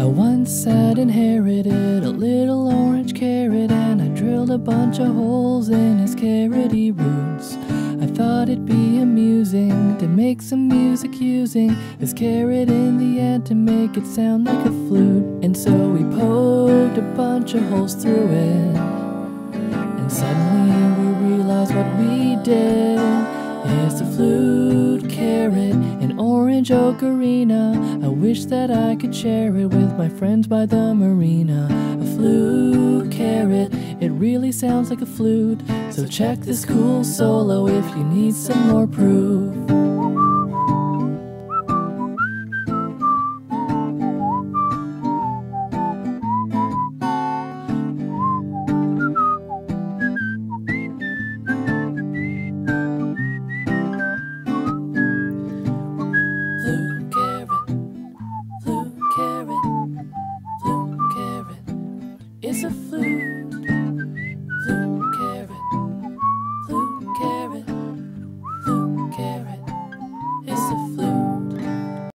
I once had inherited a little orange carrot and I drilled a bunch of holes in his carroty roots. I thought it'd be amusing to make some music using his carrot in the end to make it sound like a flute. And so we poked a bunch of holes through it. And suddenly we realized what we did is the flute orange ocarina. I wish that I could share it with my friends by the marina. A flute, carrot, it really sounds like a flute. So check this cool solo if you need some more proof. a flu.